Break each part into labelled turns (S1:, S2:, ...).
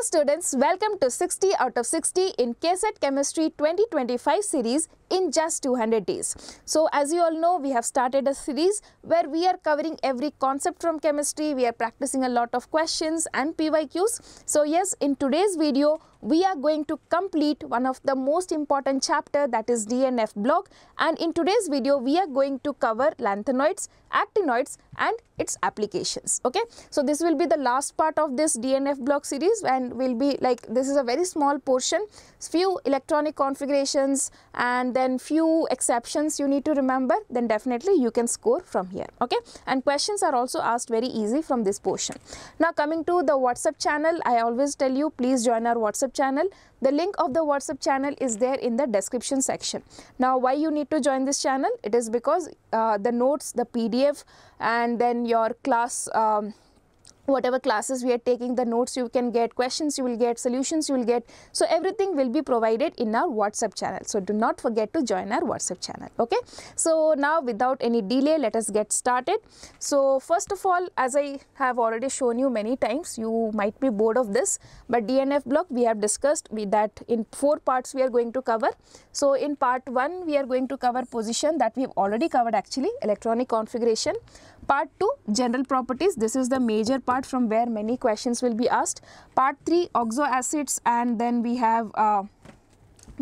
S1: Hello students, welcome to 60 out of 60 in KCET Chemistry 2025 series in just 200 days. So as you all know, we have started a series where we are covering every concept from chemistry. We are practicing a lot of questions and PYQs. So yes, in today's video, we are going to complete one of the most important chapter that is DNF block. And in today's video we are going to cover lanthanoids, actinoids and its applications. Okay? So this will be the last part of this DNF block series and will be like this is a very small portion. Few electronic configurations and then few exceptions you need to remember. Then definitely you can score from here. Okay? And questions are also asked very easy from this portion. Now coming to the whatsapp channel i always tell you please join our whatsapp channel. The link of the whatsapp channel is there in the description section. Now why you need to join this channel? It is because uh, the notes the pdf and then your class um, whatever classes we are taking the notes you can get questions you will get solutions you will get. So everything will be provided in our whatsapp channel. So do not forget to join our whatsapp channel okay? So now without any delay let us get started. So first of all as i have already shown you many times you might be bored of this but dnf block we have discussed with that in four parts we are going to cover. So in part 1 we are going to cover position that we have already covered actually electronic configuration. Part 2 general properties. This is the major part part from where many questions will be asked. Part 3 oxo acids and then we have uh,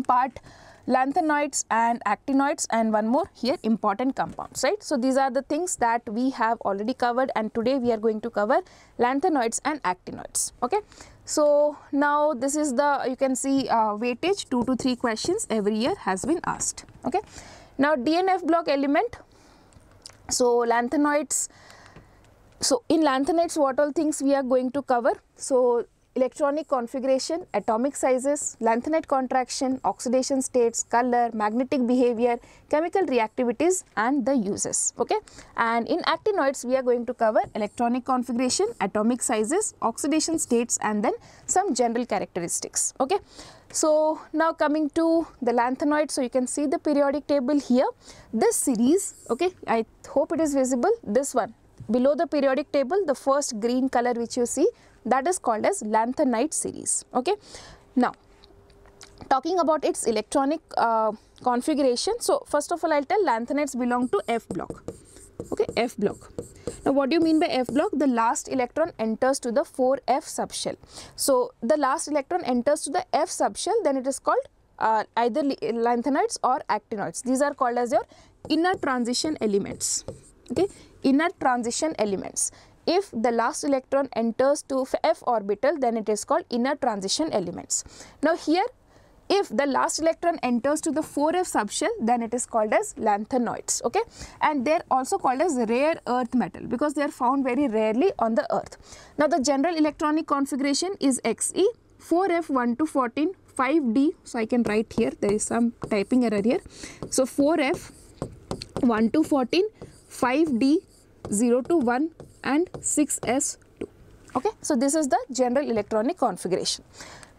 S1: part lanthanoids and actinoids and one more here important compounds right. So, these are the things that we have already covered and today we are going to cover lanthanoids and actinoids okay. So, now this is the you can see uh, weightage 2 to 3 questions every year has been asked okay. Now, DNF block element so lanthanoids so, in lanthanides what all things we are going to cover? So, electronic configuration, atomic sizes, lanthanide contraction, oxidation states, color, magnetic behavior, chemical reactivities and the uses. Okay? And in actinoids we are going to cover electronic configuration, atomic sizes, oxidation states and then some general characteristics. Okay? So, now coming to the lanthanoid, so you can see the periodic table here. This series, okay, I hope it is visible, this one below the periodic table the first green color which you see that is called as lanthanide series okay? Now talking about its electronic uh, configuration so first of all i'll tell lanthanides belong to f block okay? F block. Now what do you mean by f block? The last electron enters to the 4f subshell. So the last electron enters to the f subshell then it is called uh, either lanthanides or actinoids. These are called as your inner transition elements okay inner transition elements. If the last electron enters to f orbital then it is called inner transition elements. Now here if the last electron enters to the 4f subshell then it is called as lanthanoids okay? And they are also called as rare earth metal because they are found very rarely on the earth. Now the general electronic configuration is xe 4f 1 to 14 5d so i can write here there is some typing error here. So 4f 1 to 14 5D 0 to 1 and 6S2. Okay. So, this is the general electronic configuration.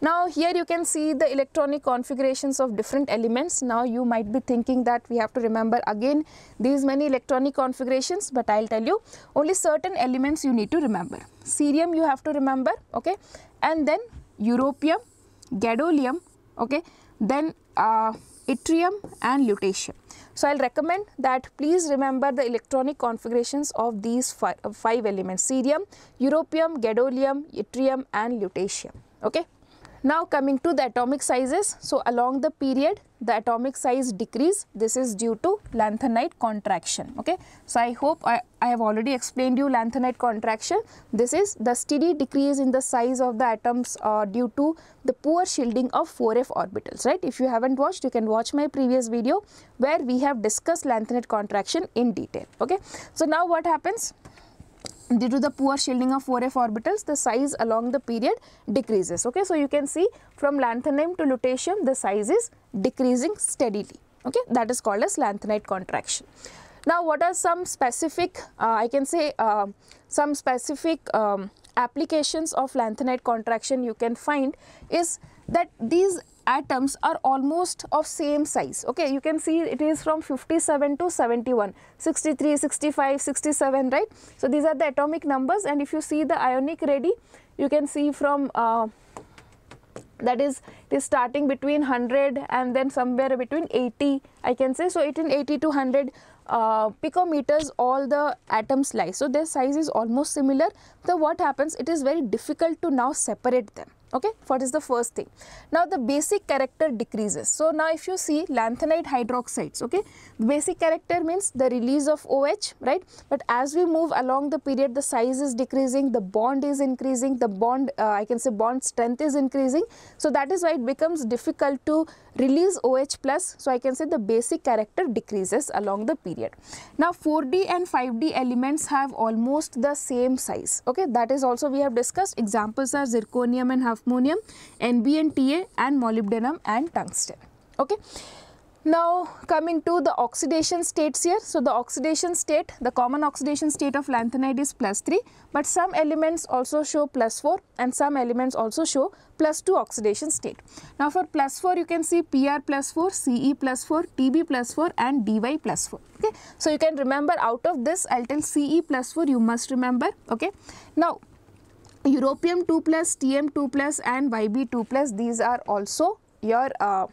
S1: Now, here you can see the electronic configurations of different elements. Now, you might be thinking that we have to remember again these many electronic configurations, but I will tell you only certain elements you need to remember. Cerium you have to remember, okay, and then europium, gadolinium, okay, then uh, yttrium and lutetium. So, I will recommend that please remember the electronic configurations of these five, uh, five elements cerium, europium, gadolinium, yttrium and lutetium. Okay. Now coming to the atomic sizes. So along the period the atomic size decrease this is due to lanthanide contraction okay. So I hope I, I have already explained you lanthanide contraction this is the steady decrease in the size of the atoms uh, due to the poor shielding of 4f orbitals right. If you haven't watched you can watch my previous video where we have discussed lanthanide contraction in detail okay. So now what happens due to the poor shielding of 4f orbitals the size along the period decreases. Okay so you can see from lanthanum to lutetium the size is decreasing steadily. Okay that is called as lanthanide contraction. Now what are some specific uh, i can say uh, some specific um, applications of lanthanide contraction you can find is that these atoms are almost of same size. Okay you can see it is from 57 to 71 63 65 67 right? So these are the atomic numbers and if you see the ionic radii you can see from uh, that is it is starting between 100 and then somewhere between 80 I can say. So it in 80 to 100 uh, picometers all the atoms lie. So their size is almost similar. So what happens? It is very difficult to now separate them okay what is the first thing? Now the basic character decreases. So now if you see lanthanide hydroxides okay the basic character means the release of OH right? But as we move along the period the size is decreasing the bond is increasing the bond uh, I can say bond strength is increasing. So that is why it becomes difficult to release OH plus. So I can say the basic character decreases along the period. Now 4D and 5D elements have almost the same size okay? That is also we have discussed. Examples are zirconium and hafnium, NBN, and molybdenum and tungsten. Okay. Now coming to the oxidation states here. So the oxidation state, the common oxidation state of lanthanide is plus 3 but some elements also show plus 4 and some elements also show plus 2 oxidation state. Now for plus 4 you can see PR plus 4, CE plus 4, TB plus 4 and DY plus 4. Okay. So you can remember out of this I will tell CE plus 4 you must remember. Okay. Now europium 2 plus, TM 2 plus and YB 2 plus these are also your uh,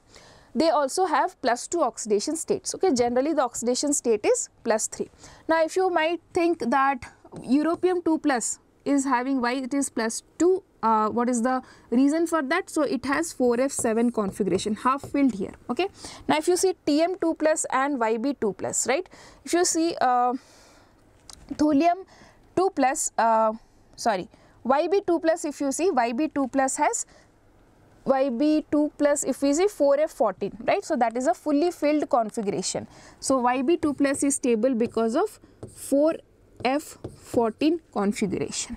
S1: they also have plus 2 oxidation states okay? Generally the oxidation state is plus 3 now if you might think that europium 2 plus is having why it is plus 2 uh, what is the reason for that? So it has 4f7 configuration half filled here okay? Now if you see tm2 plus and yb2 plus right? If you see uh, thulium 2 plus uh, sorry YB2 plus if you see YB2 plus has YB2 plus if we see 4F14 right. So, that is a fully filled configuration. So, YB2 plus is stable because of 4F14 configuration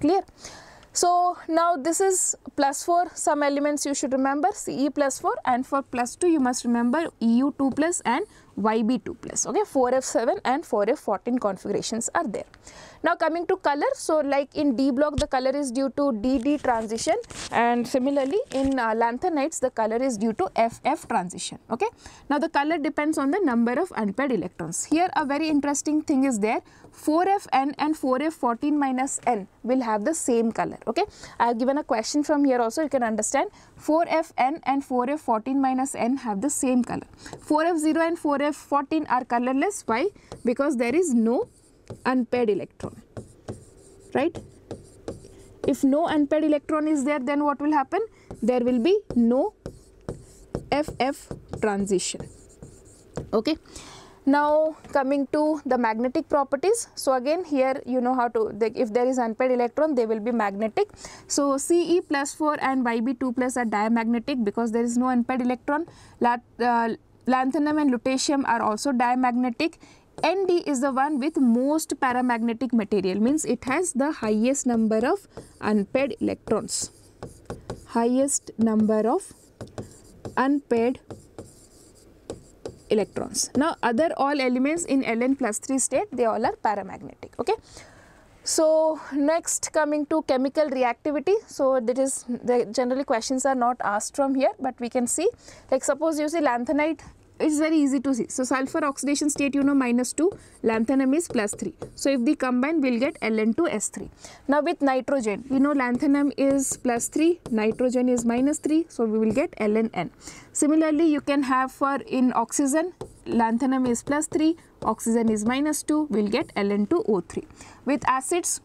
S1: clear. So, now this is plus 4 some elements you should remember CE plus 4 and for plus 2 you must remember EU2 plus and YB2 plus okay 4F7 and 4F14 configurations are there. Now coming to color so like in D block the color is due to DD transition and similarly in uh, lanthanides the color is due to FF transition okay. Now the color depends on the number of unpaired electrons. Here a very interesting thing is there 4Fn and 4F14 minus N will have the same color okay. I have given a question from here also you can understand 4Fn and 4F14 minus N have the same color. 4F0 and 4F14 are colorless why? Because there is no unpaired electron right. If no unpaired electron is there then what will happen? There will be no FF transition okay. Now coming to the magnetic properties. So again here you know how to the, if there is unpaired electron they will be magnetic. So Ce plus 4 and Yb2 plus are diamagnetic because there is no unpaired electron. Lat, uh, lanthanum and lutetium are also diamagnetic. Nd is the one with most paramagnetic material means it has the highest number of unpaired electrons. Highest number of unpaired electrons. Now other all elements in Ln plus 3 state they all are paramagnetic okay. So next coming to chemical reactivity. So that is the generally questions are not asked from here but we can see like suppose you see lanthanide it's very easy to see. So, sulfur oxidation state you know minus 2, lanthanum is plus 3. So, if they combine we will get Ln2S3. Now, with nitrogen you know lanthanum is plus 3, nitrogen is minus 3. So, we will get Ln Similarly, you can have for in oxygen lanthanum is plus 3, oxygen is minus 2, we will get Ln2O3. With acids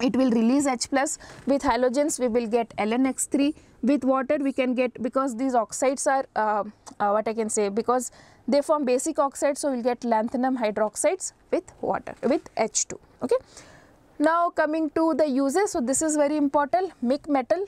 S1: it will release H plus. With halogens we will get LNX3 with water we can get because these oxides are uh, uh, what I can say because they form basic oxides so we will get lanthanum hydroxides with water with H2 okay. Now coming to the uses so this is very important misch metal.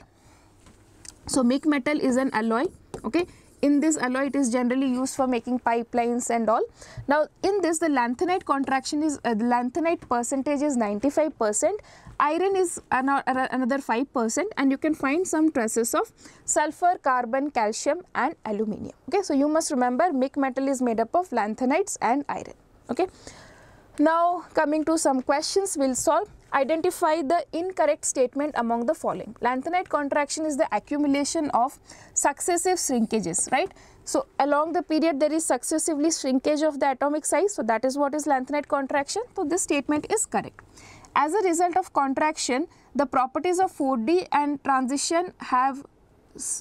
S1: So misch metal is an alloy okay in this alloy it is generally used for making pipelines and all. Now in this the lanthanide contraction is uh, the lanthanide percentage is 95 percent Iron is another 5% and you can find some traces of sulfur, carbon, calcium and aluminium. Okay, so you must remember misch metal is made up of lanthanides and iron. Okay. Now coming to some questions we will solve. Identify the incorrect statement among the following. Lanthanide contraction is the accumulation of successive shrinkages, right? So along the period there is successively shrinkage of the atomic size. So that is what is lanthanide contraction. So this statement is correct. As a result of contraction, the properties of 4D and transition have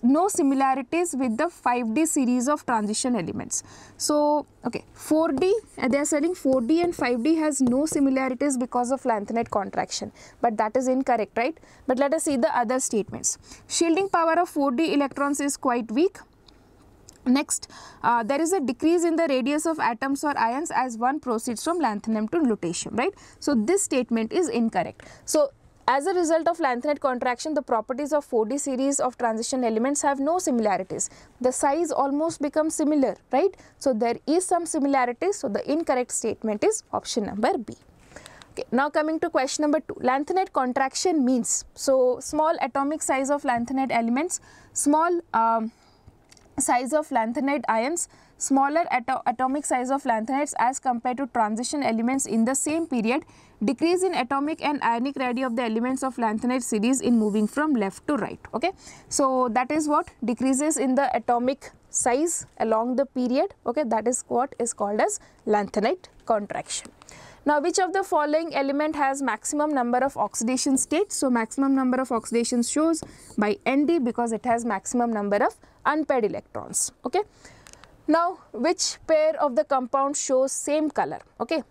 S1: no similarities with the 5D series of transition elements. So, okay, 4D, uh, they are saying 4D and 5D has no similarities because of lanthanide contraction, but that is incorrect, right? But let us see the other statements. Shielding power of 4D electrons is quite weak. Next, uh, there is a decrease in the radius of atoms or ions as one proceeds from lanthanum to lutetium, right? So, this statement is incorrect. So, as a result of lanthanide contraction, the properties of 4D series of transition elements have no similarities. The size almost becomes similar, right? So, there is some similarities. So, the incorrect statement is option number B. Okay, now coming to question number 2. Lanthanide contraction means, so small atomic size of lanthanide elements, small um, size of lanthanide ions, smaller ato atomic size of lanthanides as compared to transition elements in the same period, decrease in atomic and ionic radii of the elements of lanthanide series in moving from left to right. Okay. So, that is what decreases in the atomic size along the period, okay, that is what is called as lanthanide contraction. Now, which of the following element has maximum number of oxidation states? So, maximum number of oxidations shows by Nd because it has maximum number of unpaired electrons. Okay. Now, which pair of the compound shows same color? Okay.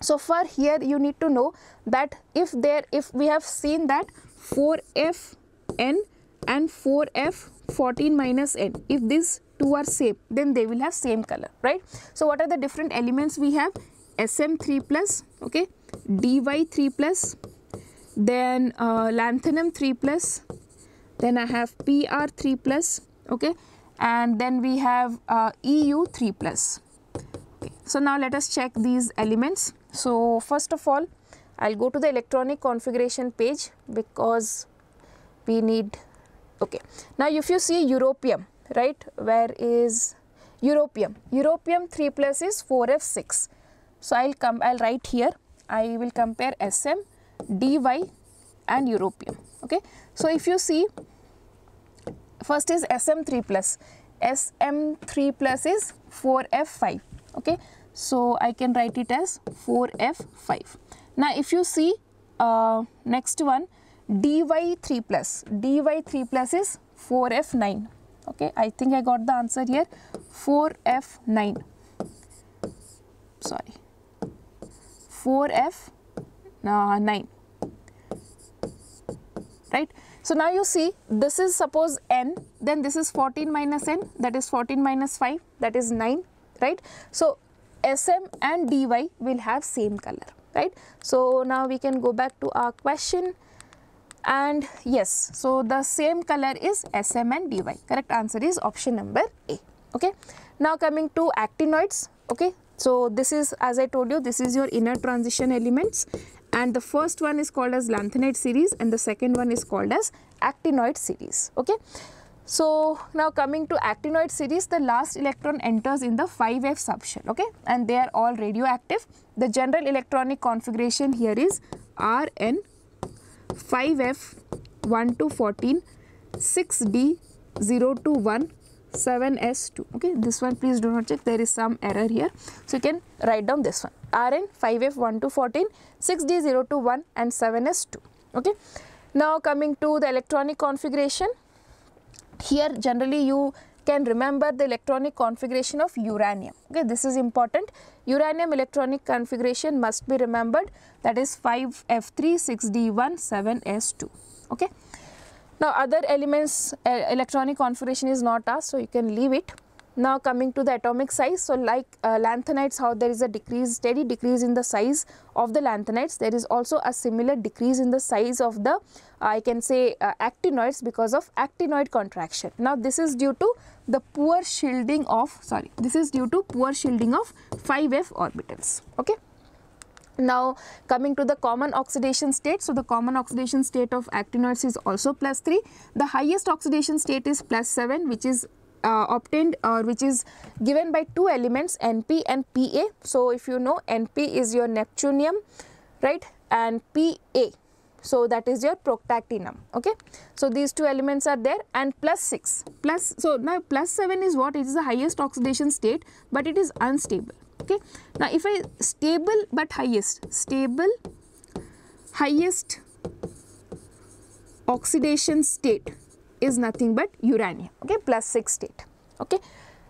S1: So, for here you need to know that if there if we have seen that 4Fn and 4F14 minus N if these two are same then they will have same color right. So, what are the different elements we have SM3 plus okay DY3 plus then uh, lanthanum 3 plus then I have PR3 plus okay and then we have uh, EU3 plus. Okay. So, now let us check these elements. So, first of all I will go to the electronic configuration page because we need okay. Now, if you see europium right where is europium europium 3 plus is 4f6 so i'll come i'll write here i will compare sm dy and europium okay so if you see First is SM3 plus. SM3 plus is 4F5. Okay. So, I can write it as 4F5. Now, if you see uh, next one dy3 plus. dy3 plus is 4F9. Okay. I think I got the answer here 4F9. Sorry. 4F9. Right. So, now you see this is suppose n then this is 14 minus n that is 14 minus 5 that is 9 right. So, Sm and dy will have same color right. So, now we can go back to our question and yes. So, the same color is Sm and dy correct answer is option number A. Okay. Now, coming to actinoids okay. So, this is as I told you this is your inner transition elements and the first one is called as lanthanide series and the second one is called as actinoid series. Okay? So now coming to actinoid series the last electron enters in the 5f subshell. Okay? And they are all radioactive. The general electronic configuration here is rn 5f 1 to 14 6d 0 to 1 7s2 okay? This one please do not check. There is some error here. So you can write down this one rn 5f1 to 14 6d0 to 1 and 7s2 okay. Now coming to the electronic configuration. Here generally you can remember the electronic configuration of uranium. Okay. This is important. Uranium electronic configuration must be remembered. That is 5f3 6d1 7s2 okay. Now other elements uh, electronic configuration is not asked so you can leave it. Now coming to the atomic size so like uh, lanthanides how there is a decrease steady decrease in the size of the lanthanides there is also a similar decrease in the size of the uh, I can say uh, actinoids because of actinoid contraction. Now this is due to the poor shielding of sorry this is due to poor shielding of 5f orbitals okay. Now coming to the common oxidation state. So, the common oxidation state of actinoids is also plus 3. The highest oxidation state is plus 7 which is uh, obtained or which is given by two elements NP and PA. So, if you know NP is your neptunium right and PA. So, that is your protactinium okay. So, these two elements are there and plus 6 plus. So, now plus 7 is what it is the highest oxidation state but it is unstable okay. Now, if I stable but highest, stable highest oxidation state is nothing but uranium okay plus 6 state okay.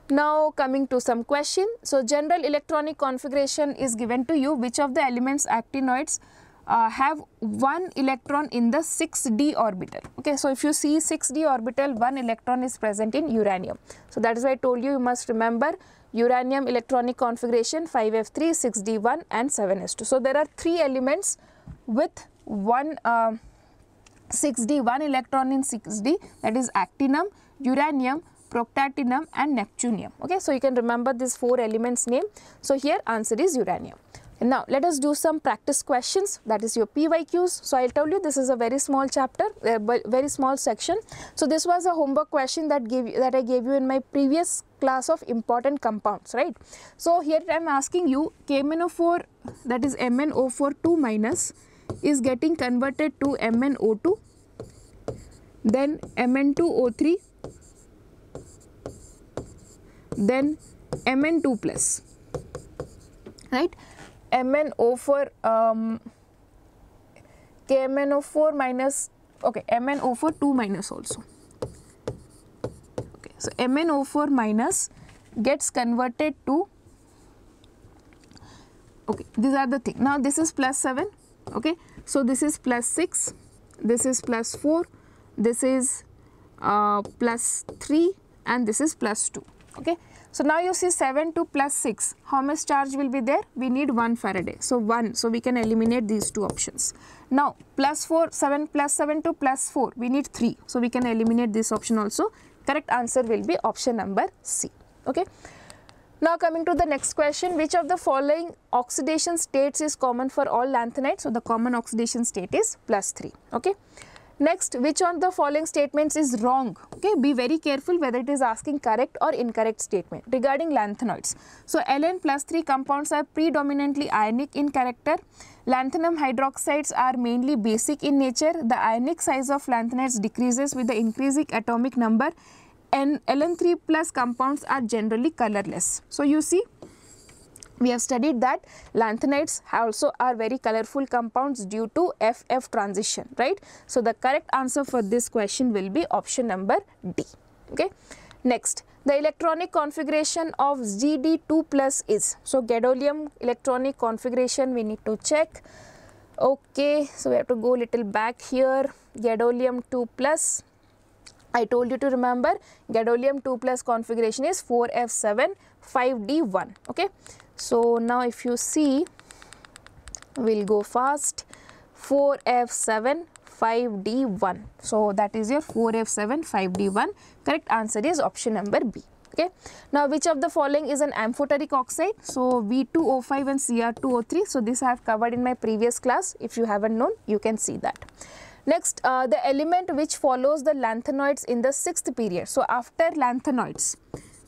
S1: Now coming to some question. So general electronic configuration is given to you. Which of the elements actinoids uh, have one electron in the 6d orbital? Okay so if you see 6d orbital one electron is present in uranium. So that is why i told you you must remember uranium electronic configuration 5f3 6d1 and 7s2 so there are three elements with one uh, 6d one electron in 6d that is actinium uranium proctatinum and neptunium okay so you can remember these four elements name so here answer is uranium and now let us do some practice questions that is your PYQs. So I'll tell you this is a very small chapter, uh, a very small section. So this was a homework question that gave that I gave you in my previous class of important compounds, right? So here I am asking you KMnO4 that is MnO4 2 minus is getting converted to MnO2 then Mn2O3 then Mn2 plus right? MnO4 um, KMnO4 minus okay MnO4 2 minus also. Okay so MnO4 minus gets converted to okay these are the thing. Now this is plus 7 okay so this is plus 6 this is plus 4 this is uh, plus 3 and this is plus 2 okay so now you see 7 to plus 6, how much charge will be there? We need 1 Faraday. So 1, so we can eliminate these two options. Now plus 4, 7 plus 7 to plus 4, we need 3. So we can eliminate this option also. Correct answer will be option number C. Okay. Now coming to the next question, which of the following oxidation states is common for all lanthanides? So the common oxidation state is plus 3. Okay. Next, which of the following statements is wrong? Okay, be very careful whether it is asking correct or incorrect statement regarding lanthanoids. So, Ln plus 3 compounds are predominantly ionic in character. Lanthanum hydroxides are mainly basic in nature. The ionic size of lanthanides decreases with the increasing atomic number and Ln3 plus compounds are generally colorless. So, you see we have studied that lanthanides also are very colorful compounds due to FF transition, right. So, the correct answer for this question will be option number D. Okay. Next, the electronic configuration of GD2 plus is. So, gadolinium electronic configuration we need to check. Okay, so we have to go little back here, gadolinium 2 plus. I told you to remember gadolinium 2 plus configuration is 4F7 5D1. Okay. So now if you see, we'll go fast 4F7 5D1. So that is your 4F7 5D1. Correct answer is option number B. Okay. Now which of the following is an amphoteric oxide? So V2O5 and Cr2O3. So this I have covered in my previous class. If you haven't known, you can see that. Next, uh, the element which follows the lanthanoids in the sixth period. So after lanthanoids,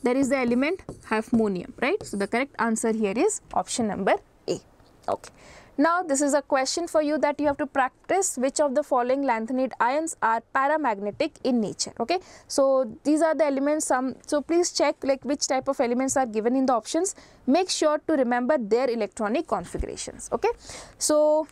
S1: there is the element hafnium, right? So, the correct answer here is option number A. Okay. Now, this is a question for you that you have to practice which of the following lanthanide ions are paramagnetic in nature. Okay. So, these are the elements some. So, please check like which type of elements are given in the options. Make sure to remember their electronic configurations. Okay. So,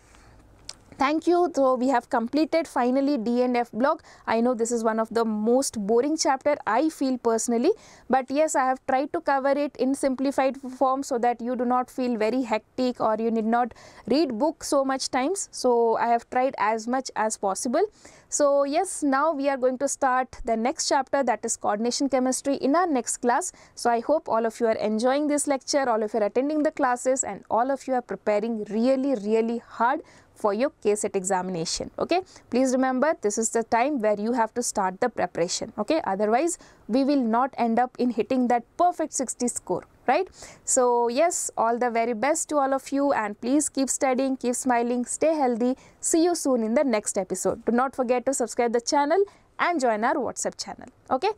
S1: Thank you. So we have completed finally D and F block. I know this is one of the most boring chapter I feel personally. But yes, I have tried to cover it in simplified form so that you do not feel very hectic or you need not read book so much times. So I have tried as much as possible. So yes, now we are going to start the next chapter that is coordination chemistry in our next class. So I hope all of you are enjoying this lecture, all of you are attending the classes and all of you are preparing really, really hard for your KCET examination. Okay. Please remember this is the time where you have to start the preparation. Okay. Otherwise, we will not end up in hitting that perfect 60 score right. So, yes all the very best to all of you and please keep studying, keep smiling, stay healthy. See you soon in the next episode. Do not forget to subscribe the channel and join our WhatsApp channel. Okay.